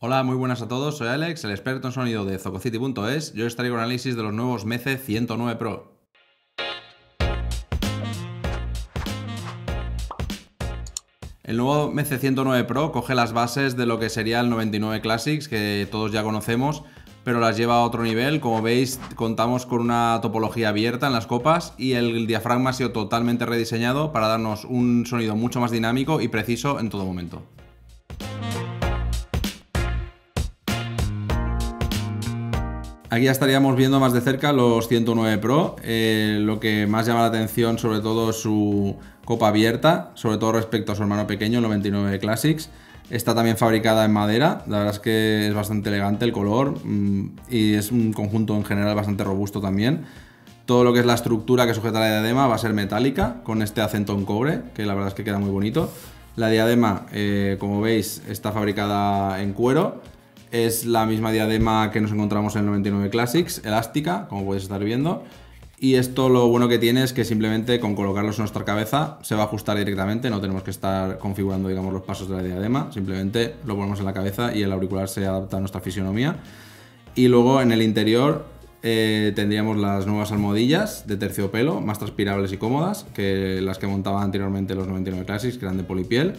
Hola, muy buenas a todos, soy Alex, el experto en sonido de Zococity.es. Yo os traigo un análisis de los nuevos Mece 109 Pro. El nuevo Mece 109 Pro coge las bases de lo que sería el 99 Classics, que todos ya conocemos, pero las lleva a otro nivel. Como veis, contamos con una topología abierta en las copas y el diafragma ha sido totalmente rediseñado para darnos un sonido mucho más dinámico y preciso en todo momento. Aquí ya estaríamos viendo más de cerca los 109 Pro. Eh, lo que más llama la atención sobre todo es su copa abierta, sobre todo respecto a su hermano pequeño, el 99 Classics. Está también fabricada en madera, la verdad es que es bastante elegante el color mm, y es un conjunto en general bastante robusto también. Todo lo que es la estructura que sujeta la diadema va a ser metálica, con este acento en cobre, que la verdad es que queda muy bonito. La diadema, eh, como veis, está fabricada en cuero es la misma diadema que nos encontramos en el 99 Classics, elástica, como podéis estar viendo. Y esto lo bueno que tiene es que simplemente con colocarlos en nuestra cabeza se va a ajustar directamente, no tenemos que estar configurando digamos, los pasos de la diadema, simplemente lo ponemos en la cabeza y el auricular se adapta a nuestra fisionomía. Y luego en el interior eh, tendríamos las nuevas almohadillas de terciopelo, más transpirables y cómodas que las que montaba anteriormente los 99 Classics, que eran de polipiel.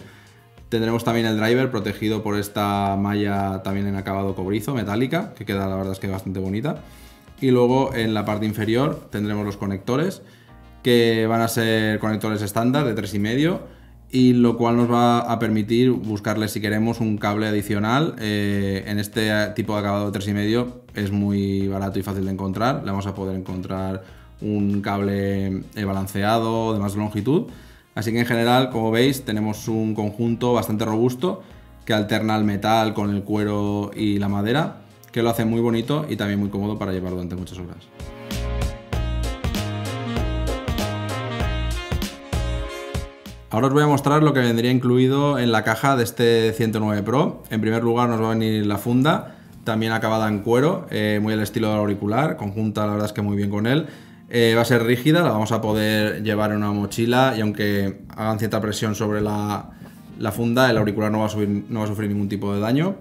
Tendremos también el driver protegido por esta malla también en acabado cobrizo, metálica, que queda la verdad es que bastante bonita. Y luego en la parte inferior tendremos los conectores, que van a ser conectores estándar de 3,5 y lo cual nos va a permitir buscarle si queremos un cable adicional. Eh, en este tipo de acabado de 3,5 es muy barato y fácil de encontrar. Le vamos a poder encontrar un cable balanceado de más longitud Así que en general, como veis, tenemos un conjunto bastante robusto que alterna el metal con el cuero y la madera, que lo hace muy bonito y también muy cómodo para llevar durante muchas horas. Ahora os voy a mostrar lo que vendría incluido en la caja de este 109 Pro. En primer lugar nos va a venir la funda, también acabada en cuero, eh, muy al estilo del auricular, conjunta la verdad es que muy bien con él. Eh, va a ser rígida, la vamos a poder llevar en una mochila y aunque hagan cierta presión sobre la, funda, el auricular no va, a sufrir ningún tipo de daño.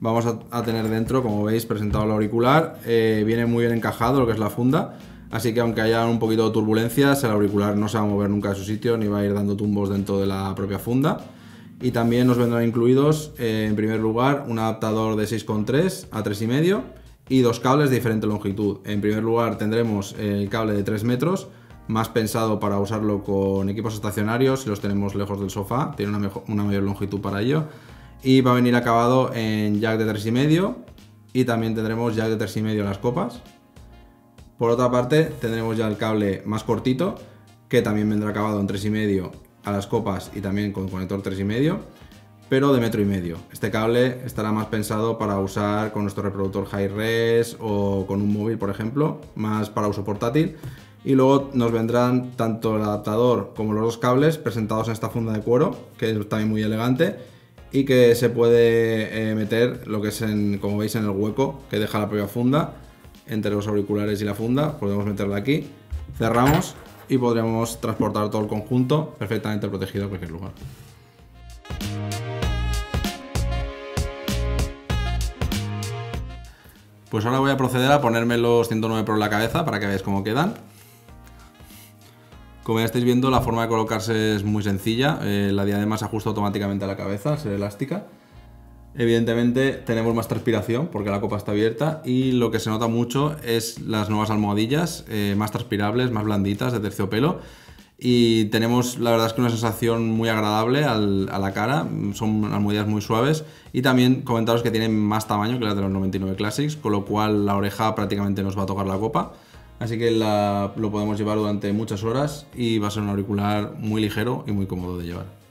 Vamos a, tener dentro, como veis, presentado el auricular. Eh, viene muy bien encajado lo que es la funda, así que aunque haya un poquito de turbulencias, el auricular no se va a mover nunca de su sitio ni va a ir dando tumbos dentro de la propia funda. Y también nos vendrán incluidos, eh, en primer lugar, un adaptador de 6,3 a 3,5 y dos cables de diferente longitud. En primer lugar tendremos el cable de 3 metros, más pensado para usarlo con equipos estacionarios si los tenemos lejos del sofá, tiene una, una mayor longitud para ello. Y va a venir acabado en jack de 3,5 y también tendremos jack de 3,5 en las copas. Por otra parte tendremos ya el cable más cortito que también vendrá acabado en 3,5 a las copas y también con conector 3,5 pero de metro y medio. Este cable estará más pensado para usar con nuestro reproductor high-res o con un móvil, por ejemplo, más para uso portátil. Y luego nos vendrán tanto el adaptador como los dos cables presentados en esta funda de cuero, que es también muy elegante y que se puede eh, meter lo que es en, como veis en el hueco que deja la propia funda entre los auriculares y la funda, podemos meterla aquí, cerramos y podremos transportar todo el conjunto perfectamente protegido a cualquier lugar. Pues ahora voy a proceder a ponerme los 109 Pro en la cabeza para que veáis cómo quedan. Como ya estáis viendo, la forma de colocarse es muy sencilla. Eh, la diadema se ajusta automáticamente a la cabeza, es elástica. Evidentemente tenemos más transpiración porque la copa está abierta y lo que se nota mucho es las nuevas almohadillas, eh, más transpirables, más blanditas, de terciopelo y tenemos la verdad es que una sensación muy agradable a la cara, son almohadillas muy suaves. Y también comentaros que tienen más tamaño que las de los 99 Classics, con lo cual la oreja prácticamente nos va a tocar la copa, así que lo podemos llevar durante muchas horas y va a ser un auricular muy ligero y muy cómodo de llevar.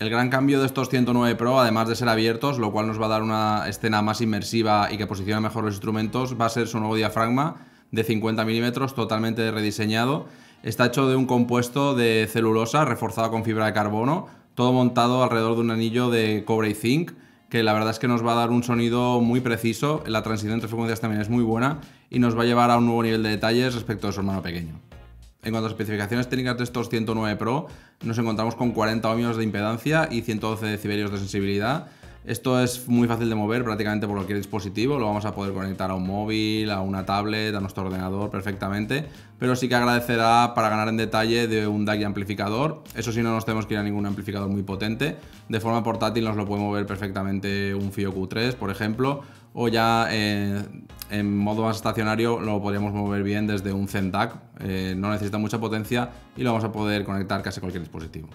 El gran cambio de estos 109 Pro, además de ser abiertos, lo cual nos va a dar una escena más inmersiva y que posiciona mejor los instrumentos, va a ser su nuevo diafragma de 50 milímetros, totalmente rediseñado. Está hecho de un compuesto de celulosa reforzado con fibra de carbono, todo montado alrededor de un anillo de cobre y zinc, que la verdad es que nos va a dar un sonido muy preciso, la transición entre frecuencias también es muy buena y nos va a llevar a un nuevo nivel de detalles respecto a su hermano pequeño. En cuanto a especificaciones técnicas de estos 109 Pro, nos encontramos con 40 ohmios de impedancia y 112 decibelios de sensibilidad esto es muy fácil de mover prácticamente por cualquier dispositivo, lo vamos a poder conectar a un móvil, a una tablet, a nuestro ordenador perfectamente, pero sí que agradecerá para ganar en detalle de un DAC y amplificador. Eso sí, no nos tenemos que ir a ningún amplificador muy potente. De forma portátil nos lo puede mover perfectamente un FIO Q3, por ejemplo, o ya eh, en modo más estacionario lo podríamos mover bien desde un ZenDAC. Eh, no necesita mucha potencia y lo vamos a poder conectar casi a cualquier dispositivo.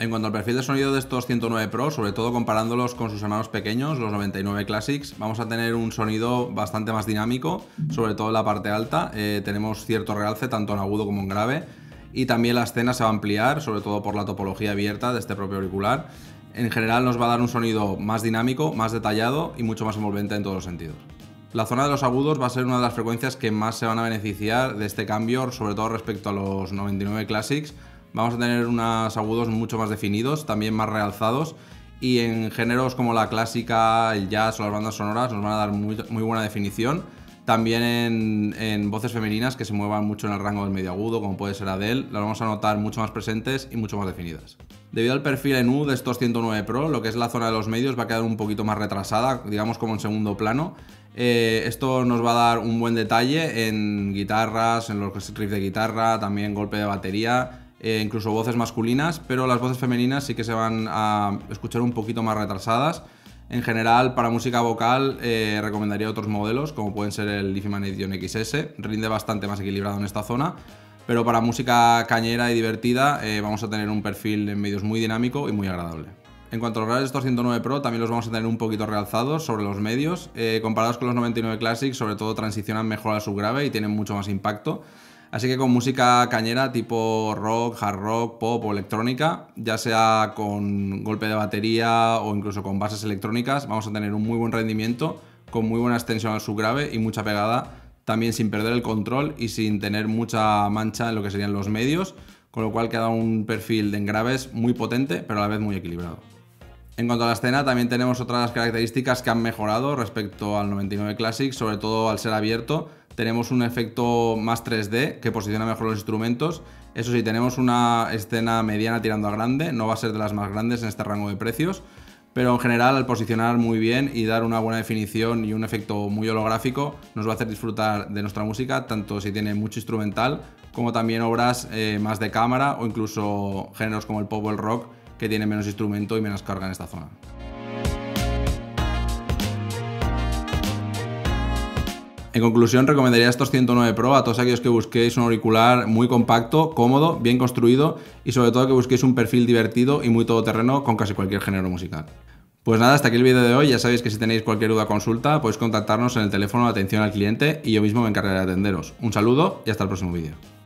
En cuanto al perfil de sonido de estos 109 Pro, sobre todo comparándolos con sus hermanos pequeños, los 99 Classics, vamos a tener un sonido bastante más dinámico, sobre todo en la parte alta. Eh, tenemos cierto realce tanto en agudo como en grave. Y también la escena se va a ampliar, sobre todo por la topología abierta de este propio auricular. En general nos va a dar un sonido más dinámico, más detallado y mucho más envolvente en todos los sentidos. La zona de los agudos va a ser una de las frecuencias que más se van a beneficiar de este cambio, sobre todo respecto a los 99 Classics, Vamos a tener unos agudos mucho más definidos, también más realzados. Y en géneros como la clásica, el jazz o las bandas sonoras nos van a dar muy, buena definición. También en, voces femeninas que se muevan mucho en el rango del medio agudo, como puede ser Adele, las vamos a notar mucho más presentes y mucho más definidas. Debido al perfil en U de estos 109 Pro, lo que es la zona de los medios va a quedar un poquito más retrasada, digamos como en segundo plano. Eh, esto nos va a dar un buen detalle en guitarras, en los riffs de guitarra, también golpe de batería eh, incluso voces masculinas, pero las voces femeninas sí que se van a escuchar un poquito más retrasadas. En general, para música vocal eh, recomendaría otros modelos, como pueden ser el Liffyman Edition XS, rinde bastante más equilibrado en esta zona, pero para música cañera y divertida eh, vamos a tener un perfil en medios muy dinámico y muy agradable. En cuanto a los de estos 109 Pro, también los vamos a tener un poquito realzados sobre los medios. comparados con los 99 Classic, sobre todo transicionan mejor al subgrave y tienen mucho más impacto. Así que con música cañera tipo rock, hard rock, pop o electrónica, ya sea con golpe de batería o incluso con bases electrónicas, vamos a tener un muy buen rendimiento, con muy buena extensión al subgrave y mucha pegada, también sin perder el control y sin tener mucha mancha en lo que serían los medios, con lo cual queda un perfil de graves muy potente, pero a la vez muy equilibrado. En cuanto a la escena, también tenemos otras características que han mejorado respecto al 99 Classic, sobre todo al ser abierto, tenemos un efecto más 3D que posiciona mejor los instrumentos. Eso sí, tenemos una escena mediana tirando a grande, no va a ser de las más grandes en este rango de precios, pero en general al posicionar muy bien y dar una buena definición y un efecto muy holográfico nos va a hacer disfrutar de nuestra música, tanto si tiene mucho instrumental como también obras eh, más de cámara o incluso géneros como el pop o el rock que tienen menos instrumento y menos carga en esta zona. En conclusión, recomendaría estos 109 Pro a todos aquellos que busquéis un auricular muy compacto, cómodo, bien construido y sobre todo que busquéis un perfil divertido y muy todoterreno con casi cualquier género musical. Pues nada, hasta aquí el vídeo de hoy. Ya sabéis que si tenéis cualquier duda o consulta, podéis contactarnos en el teléfono de atención al cliente y yo mismo me encargaré de atenderos. Un saludo y hasta el próximo vídeo.